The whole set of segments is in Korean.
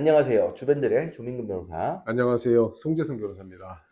안녕하세요. 주변들의 조민근 변호사. 안녕하세요. 송재성 변호사입니다.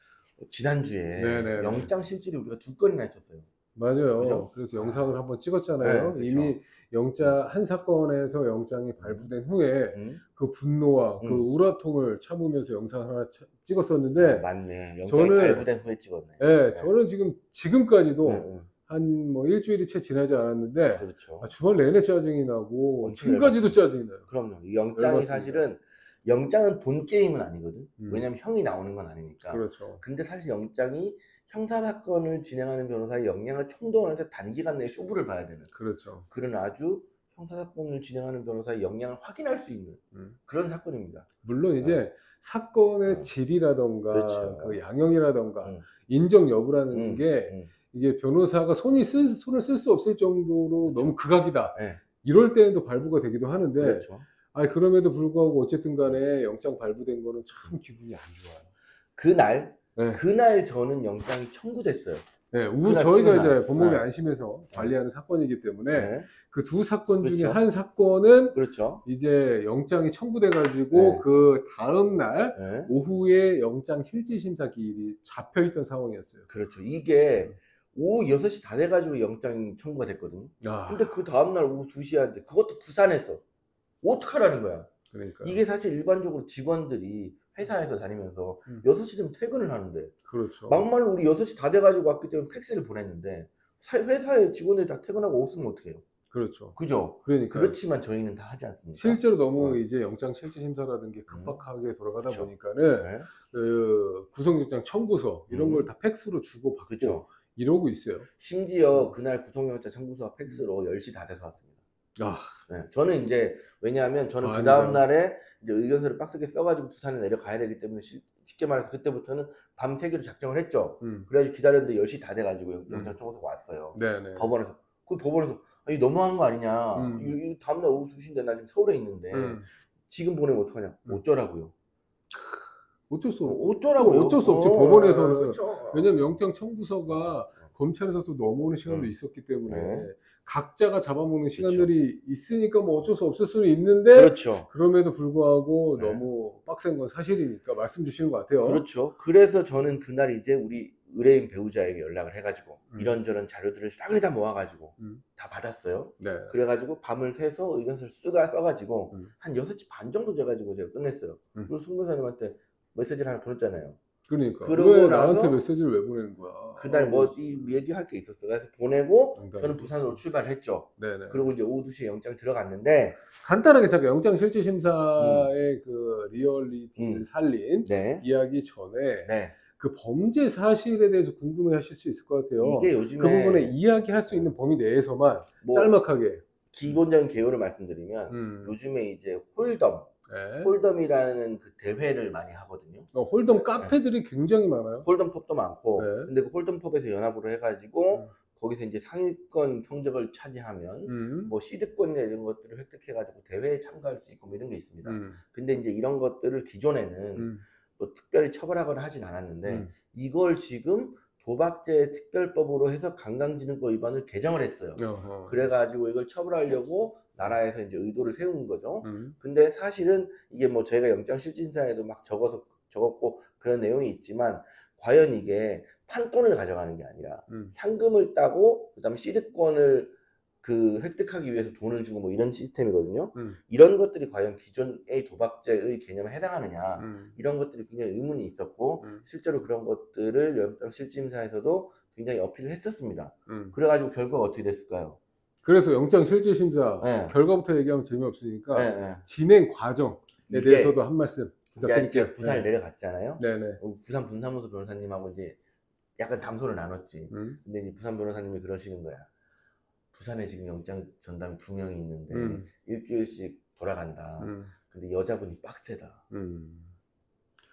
지난주에 네네. 영장 실질이 우리가 두 건이나 했었어요. 맞아요. 그죠? 그래서 영상을 한번 찍었잖아요. 네. 이미 영장 한 사건에서 영장이 발부된 후에 응? 그 분노와 그 음. 우라통을 참으면서 영상 하나 차- 찍었었는데, 맞네. 영장이 저는- 발부된 후에 찍었네. 네, 저는 지금 지금까지도 응, 응. 한뭐 일주일이 채 지나지 않았는데 그렇죠. 아, 주말 내내 짜증이 나고 지금까지도 짜증이 나요. 그럼요. 이 영장이. 사실은 영장은 본 게임은 아니거든. 음. 왜냐면 형이 나오는 건 아니니까. 그렇죠. 근데 사실 영장이 형사 사건을 진행하는 변호사의 역량을 총동원해서 단기간 내에 쇼부를 봐야 되는 그렇죠. 그런 아주 형사 사건을 진행하는 변호사의 역량을 확인할 수 있는 음. 그런 사건입니다. 물론 이제 사건의 음. 질이라던가 그렇죠. 그 양형이라던가 음. 인정 여부라는 음, 게 음. 이게 변호사가 손이 쓸, 손을 쓸 수 없을 정도로 그렇죠. 너무 극악이다. 네. 이럴 때에도 발부가 되기도 하는데, 그렇죠. 아니, 그럼에도 불구하고 어쨌든 간에 영장 발부된 거는 참 기분이 안 좋아요. 그날 네. 그날 저는 영장이 청구됐어요. 네, 우, 저희가 날. 이제 법무부 네. 안심해서 관리하는 사건이기 때문에 네. 그두 사건 중에 그렇죠. 한 사건은 그렇죠. 이제 영장이 청구돼가지고 네. 그 다음 날 네. 오후에 영장 실질 심사 기일이 잡혀 있던 상황이었어요. 그렇죠. 이게 오후 6시 다 돼가지고 영장이 청구가 됐거든요. 아, 근데 그 다음 날 오후 2시에 하는데 그것도 부산에서 어떡하라는 거야. 그러니까. 이게 사실 일반적으로 직원들이 회사에서 다니면서 음. 6시 되면 퇴근을 하는데 그렇죠. 막말로 우리 6시 다 돼가지고 왔기 때문에 팩스를 보냈는데 사- 회사에 직원들이 다 퇴근하고 없으면 어떡해요? 그렇죠. 그죠? 그러니까 그렇지만 저희는 다 하지 않습니까? 실제로 너무 어. 이제 영장 실질 심사라는 게 급박하게 돌아가다 그쵸. 보니까는 네. 그 구속영장 청구서 이런 음. 걸 다 팩스로 주고 받고 그쵸. 이러고 있어요. 심지어 그날 구속영장 청구서가 팩스로 10시 다 돼서 왔습니다. 아, 네. 저는 이제 왜냐하면 저는 아, 그 다음 날에 이제 의견서를 빡세게 써가지고 부산에 내려가야 되기 때문에 시- 쉽게 말해서 그때부터는 밤 3개로 작정을 했죠. 음. 그래가지고 기다렸는데 10시 다 돼가지고 영장 청구서가 왔어요. 네네. 법원에서. 그 법원에서 아니 너무한 거 아니냐. 음. 이, 이 다음 날 오후 2시인데 나 지금 서울에 있는데 음. 지금 보내면 어떡하냐. 음. 어쩌라고요. 어쩔 수 없. 어쩌라고요. 어쩔 수 없죠, 어, 법원에서는. 그렇죠. 왜냐면 영장 청구서가 검찰에서도 넘어오는 시간도 음. 있었기 때문에 네. 각자가 잡아먹는 시간들이 있으니까 뭐 어쩔 수 없을 수는 있는데 그렇죠. 그럼에도 불구하고 네. 너무 빡센 건 사실이니까 말씀 주시는 것 같아요. 그렇죠. 그래서 저는 그날 이제 우리 의뢰인 배우자에게 연락을 해가지고 음. 이런저런 자료들을 싸그리 다 모아가지고 음. 다 받았어요. 네. 그래가지고 밤을 새서 의견서를 쓰가 써가지고 음. 한 6시 반 정도 돼가지고 제가 끝냈어요. 음. 그리고 송 변호사님한테 메시지를 하나 보냈잖아요. 그러니까 그러고 왜 나서 나한테 메시지를 왜 보내는 거야? 그날 뭐 이 얘기할 게 있었어요. 그래서 보내고 농담이고. 저는 부산으로 출발을 했죠. 네네. 그리고 이제 오후 2시에 영장 들어갔는데 간단하게 잠깐 영장 실질 심사의 그 리얼리티를 음. 살린 네. 이야기 전에 네. 그 범죄 사실에 대해서 궁금해하실 수 있을 것 같아요. 이게 요즘에 그 부분에 이야기할 수 있는 범위 내에서만 뭐 짤막하게. 기본적인 개요를 말씀드리면 음. 요즘에 이제 hold'em, 네. 홀덤이라는 그 대회를 많이 하거든요. 어, 홀덤 카페들이 굉장히 많아요. 홀덤 펍도 많고 네. 근데 그 홀덤 펍에서 연합으로 해가지고 음. 거기서 이제 상위권 성적을 차지하면 음. 뭐 시드권이나 이런 것들을 획득해가지고 대회에 참가할 수 있고 뭐 이런 게 있습니다. 음. 근데 이제 이런 것들을 기존에는 음. 뭐 특별히 처벌하거나 하진 않았는데 음. 이걸 지금 도박죄 특별법으로 해서 강강지능법 위반을 개정을 했어요. 어허. 그래가지고 이걸 처벌하려고 나라에서 이제 의도를 세운 거죠. 음. 근데 사실은 이게 뭐 저희가 영장 실질심사에도 막 적어서 적었고 그런 내용이 있지만 과연 이게 판돈을 가져가는 게 아니라 음. 상금을 따고 그다음에 시드권을 그 획득하기 위해서 돈을 주고 뭐 이런 시스템이거든요. 음. 이런 것들이 과연 기존의 도박죄의 개념에 해당하느냐 음. 이런 것들이 굉장히 의문이 있었고 음. 실제로 그런 것들을 영장 실질심사에서도 굉장히 어필을 했었습니다. 음. 그래가지고 결과가 어떻게 됐을까요? 그래서 영장 실질 심사 네. 결과부터 얘기하면 재미없으니까 네, 네. 진행 과정에 대해서도 한 말씀 제가 부탁드릴게요. 부산에 네. 내려갔잖아요. 네네. 어, 부산 분사무소 변호사님하고 이제 약간 담소를 나눴지. 음. 근데 이제 부산 변호사님이 그러시는 거야. 부산에 지금 영장 전담이 두 명이 있는데 음. 일주일씩 돌아간다. 음. 근데 여자분이 빡세다. 음.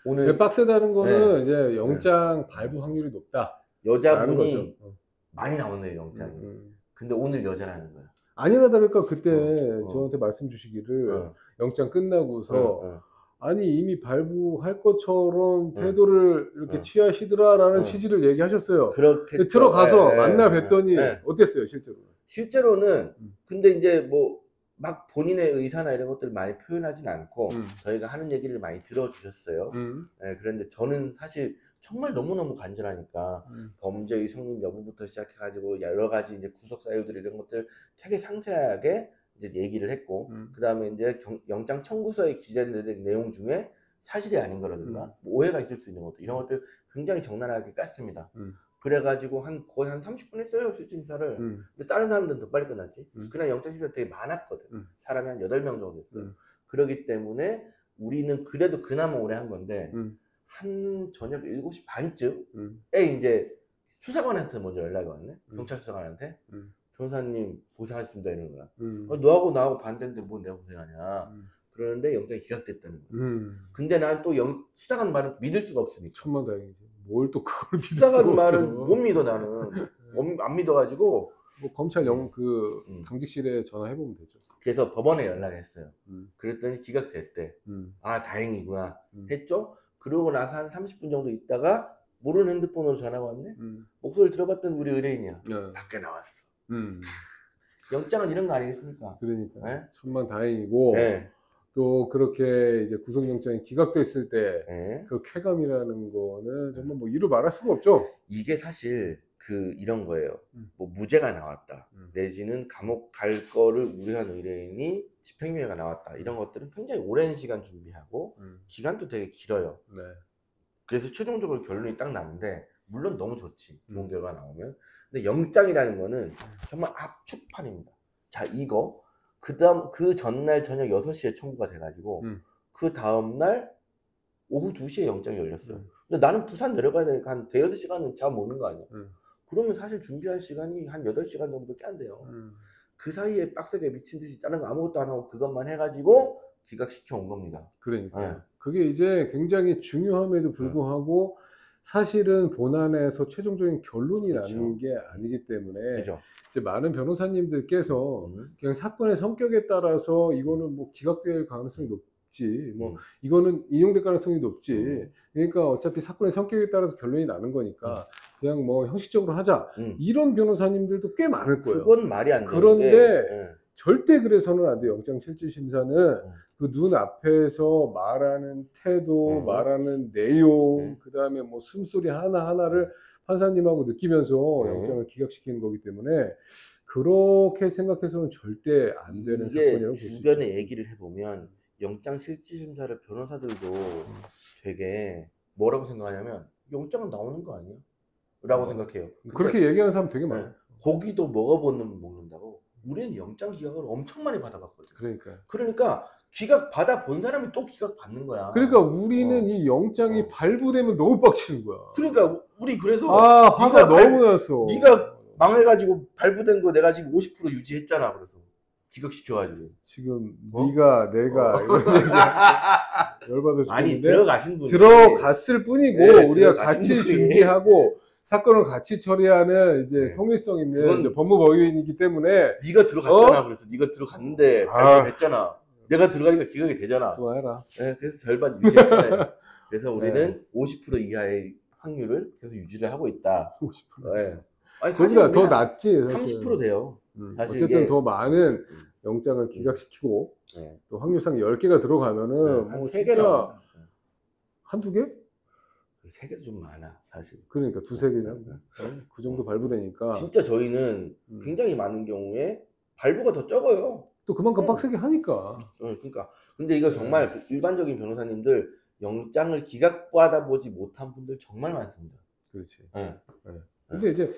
오늘 빡세다는 거는 네. 이제 영장 발부 확률이 높다. 여자분이. 어. 많이 나오네요 영장이. 음, 음. 근데 오늘 여자라는 거야. 아니나 다를까 그때 어, 어. 저한테 말씀 주시기를 어, 영장 끝나고서 어, 어. 아니 이미 발부할 것처럼 응. 태도를 이렇게 응. 취하시더라라는 응. 취지를 얘기하셨어요. 그렇게 들어가서 네, 만나 네, 뵀더니 네. 어땠어요 실제로? 실제로는 음. 근데 이제 뭐 막 본인의 의사나 이런 것들을 많이 표현하진 않고 음. 저희가 하는 얘기를 많이 들어주셨어요. 음. 예, 그런데 저는 사실 정말 너무너무 간절하니까 음. 범죄의 성립 여부부터 시작해가지고 여러 가지 이제 구속 사유들 이런 것들 되게 상세하게 이제 얘기를 했고 음. 그 다음에 이제 경- 영장 청구서에 기재된 내용 중에 사실이 아닌 거라든가 음. 뭐 오해가 있을 수 있는 것들 이런 것들 굉장히 적나라하게 깠습니다. 음. 그래가지고 한 거의 한 30분 했어요 실질심사를. 음. 근데 다른 사람들은 더 빨리 끝났지. 음. 그냥 영장 심사 되게 많았거든. 음. 사람이 한 8명 정도 됐어요. 음. 그러기 때문에 우리는 그래도 그나마 오래 한 건데 음. 한 저녁 7시 반쯤에 음. 이제 수사관한테 먼저 연락이 왔네. 음. 경찰 수사관한테. 음. 변호사님 고생하셨습니다 이러는 거야. 음. 어, 너하고 나하고 반대인데 뭐 내가 고생하냐. 음. 그러는데 영장이 기각됐다는 거야. 음. 근데 난 또 수사관 말은 믿을 수가 없으니까. 천만다행이지. 뭘 또 그걸 믿을 수가 말은 없어. 못 믿어 나는. 못- 안 믿어가지고 뭐 검찰 영그 음. 당직실에 전화해 보면 되죠. 그래서 법원에 연락을 했어요. 음. 그랬더니 기각됐대. 음. 아 다행이구나 음. 했죠. 그러고 나서 한 30분 정도 있다가 모르는 핸드폰으로 전화가 왔네. 음. 목소리를 들어봤던 우리 의뢰인이야. 네. 밖에 나왔어. 음. 영장은 이런 거 아니겠습니까? 그러니까 네? 천만 다행이고 네. 또 그렇게 이제 구속영장이 기각됐을 때 네. 그 쾌감이라는 거는 정말 뭐 이루 말할 수가 없죠. 이게 사실 그 이런 거예요. 음. 뭐 무죄가 나왔다. 음. 내지는 감옥 갈 거를 우려한 의뢰인이 집행유예가 나왔다. 이런 것들은 굉장히 오랜 시간 준비하고 음. 기간도 되게 길어요. 네. 그래서 최종적으로 결론이 딱 나는데 물론 너무 좋지. 좋은 음. 결과가 나오면. 근데 영장이라는 거는 정말 압축판입니다. 자, 이거 그다음 그 전날 저녁 6시에 청구가 돼 가지고 음. 그 다음 날 오후 2시에 영장이 열렸어요. 음. 근데 나는 부산 내려가야 되니까 한 대여섯 시간은 잠 먹는 거 아니야. 음. 그러면 사실 준비할 시간이 한 8시간 정도밖에 안 돼요. 음. 그 사이에 빡세게 미친 듯이 다른 거 아무것도 안 하고 그것만 해가지고 기각시켜 온 겁니다. 그러니까 네. 그게 이제 굉장히 중요함에도 불구하고 사실은 본안에서 최종적인 결론이 그렇죠. 나는 게 아니기 때문에 그죠? 이제 많은 변호사님들께서 음. 그냥 사건의 성격에 따라서 이거는 뭐 기각될 가능성이 높지, 뭐 음. 이거는 인용될 가능성이 높지. 음. 그러니까 어차피 사건의 성격에 따라서 결론이 나는 거니까 그냥 뭐 형식적으로 하자. 음. 이런 변호사님들도 꽤 많을 거예요. 그건 말이 안 되는데. 그런데 예. 절대 그래서는 안 돼요. 영장 실질 심사는 음. 그 눈 앞에서 말하는 태도, 음. 말하는 내용, 음. 그 다음에 뭐 숨소리 하나하나를 판사님하고 느끼면서 음. 영장을 기각시키는 거기 때문에 그렇게 생각해서는 절대 안 되는 사건이라고 볼수 있죠. 주변에 얘기를 해보면 영장 실질심사를 변호사들도 음. 되게 뭐라고 생각하냐면 영장은 나오는 거 아니야? 라고 어. 생각해요. 그렇게 얘기하는 사람 되게 네. 많아요. 고기도 먹어보는 먹는다고. 우리는 영장 기각을 엄청 많이 받아봤거든. 그러니까. 그러니까 기각 받아 본 사람이 또 기각 받는 거야. 그러니까 우리는 어. 이 영장이 어. 발부되면 너무 빡치는 거야. 그러니까 우리 그래서 아, 화가 너무 났어. 네가 망해가지고 발부된 거 내가 지금 50% 유지했잖아. 그래서 기각시켜가지고. 지금 어? 네가 내가 어. 열받아 아니 죽는데 들어가신 분이 들어갔을 뿐이고 네, 우리가 같이 분이. 준비하고 사건을 같이 처리하는 이제 네. 통일성 있는 법무법인이기 때문에 네가 들어갔잖아. 그래서 네가 들어갔는데 아. 발부됐잖아. 내가 들어가니까 기각이 되잖아. 좋아해라. 네, 그래서 절반 유지했잖아요. 그래서 우리는 50% 이하의 확률을 계속 유지를 하고 있다. 50%. 네. 아니 사실 그보다 더 낫지. 사실. 30% 돼요. 음, 사실 어쨌든 이게- 더 많은 음. 영장을 기각시키고 네. 또 확률상 10개가 들어가면은 뭐 한세 진짜 개나 한두 개? 세 개도 좀 많아 사실. 그러니까 두세 개냐. 네. 그 정도 발부되니까 진짜 저희는 음. 굉장히 많은 경우에 발부가 더 적어요. 또 그만큼 음. 빡세게 하니까. 어, 그러니까 근데 이거 정말 그 일반적인 변호사님들 영장을 기각받아 보지 못한 분들 정말 많습니다. 그렇지. 네. 근데 이제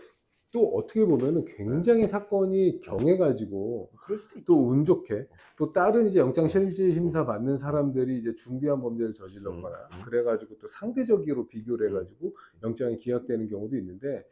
또 어떻게 보면은 굉장히 사건이 경해가지고 그럴 수도 있죠. 또 운 좋게 또 다른 이제 영장 실질 심사 받는 사람들이 이제 중대한 범죄를 저질렀거나 음, 음. 그래가지고 또 상대적으로 비교를 해가지고 영장이 기각되는 경우도 있는데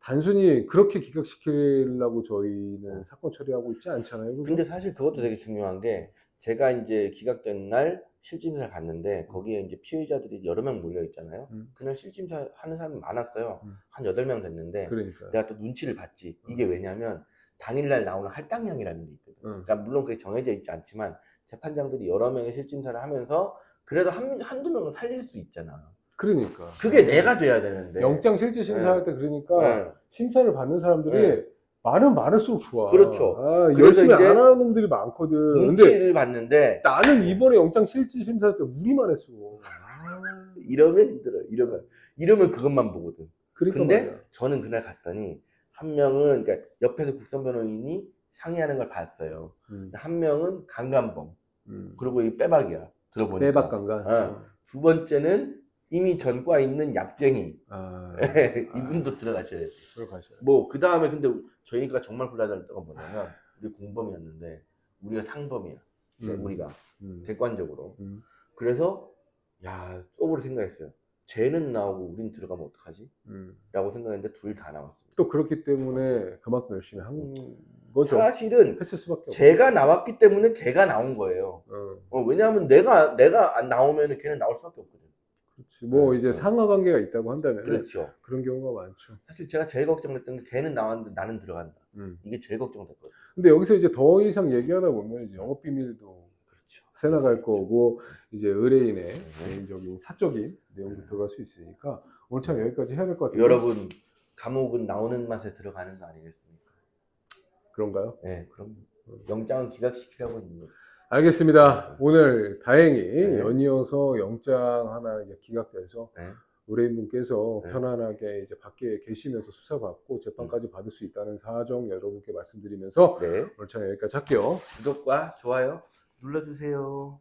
단순히 그렇게 기각시키려고 저희는 사건 처리하고 있지 않잖아요. 그죠? 음. 근데 사실 그것도 되게 중요한 게 제가 이제 기각된 날 실질심사 갔는데 거기에 이제 피의자들이 여러 명 몰려 있잖아요. 음. 그날 실질심사 하는 사람이 많았어요. 음. 한 여덟 명 됐는데 그러니까. 내가 또 눈치를 봤지. 이게 음. 왜냐면 당일날 나오는 할당량이라는 게 있거든. 응. 그러니까 물론 그게 정해져 있지 않지만 재판장들이 여러 명의 실질심사를 하면서 그래도 한, 한두 명은 살릴 수 있잖아. 그러니까. 그게 내가 돼야 되는데. 영장 실질 심사할 때 그러니까 네. 심사를 받는 사람들이 네. 많으면 많을수록 좋아. 그렇죠. 아, 열심히 안 하는 놈들이 많거든. 눈치를 봤는데 나는 이번에 영장 실질 심사 때 우리만 했어. 아, 이러면 힘들어. 이러면 이러면 그것만 보거든. 그러니까 근데 말이야. 저는 그날 갔더니 한 명은 그러니까 옆에서 국선 변호인이 상의하는 걸 봤어요. 음, 한 명은 강간범 음. 그리고 이 빼박이야. 들어보니까. 빼박간가. 어. 두 번째는 이미 전과 있는 약쟁이. 아, 이분도 들어가셔야지. 들어가셔. 뭐그 다음에 근데 저희가 정말 불러다녔던 건 뭐냐면 우리 공범이었는데 우리가 상범이야. 음. 우리가 음. 객관적으로. 음. 그래서 야 속으로 생각했어요. 쟤는 나오고 우린 들어가면 어떡하지? 음. 라고 생각했는데 둘 다 나왔습니다. 또 그렇기 때문에 그만큼 열심히 한 거죠. 사실은 했을 수밖에 없어. 제가 나왔기 때문에 걔가 나온 거예요. 어, 어, 왜냐하면 내가 내가 안 나오면 걔는 나올 수밖에 없거든. 그렇지. 뭐 네, 이제 네. 상하 관계가 있다고 한다면 그렇죠. 그런 경우가 많죠. 사실 제가 제일 걱정됐던 게 걔는 나왔는데 나는 들어간다. 음. 이게 제일 걱정됐거든. 근데 여기서 이제 더 이상 얘기하다 보면 이제 영업 비밀도 그렇죠. 새 나갈 거고 이제 의뢰인의 네. 개인적인 사적인 내용도 들어갈 수 있으니까 오늘 참 여기까지 해야 될 것 같아요. 여러분 감옥은 나오는 맛에 들어가는 거 아니겠습니까? 그런가요? 네, 그럼 영장을 기각시키라고 있는 거죠. 알겠습니다. 오늘 다행히 네. 연이어서 영장 하나 이제 기각돼서 네. 의뢰인분께서 네. 편안하게 이제 밖에 계시면서 수사받고 재판까지 받을 수 있다는 사정 여러분께 말씀드리면서 네. 오늘 참 여기까지 할게요. 구독과 좋아요 눌러주세요.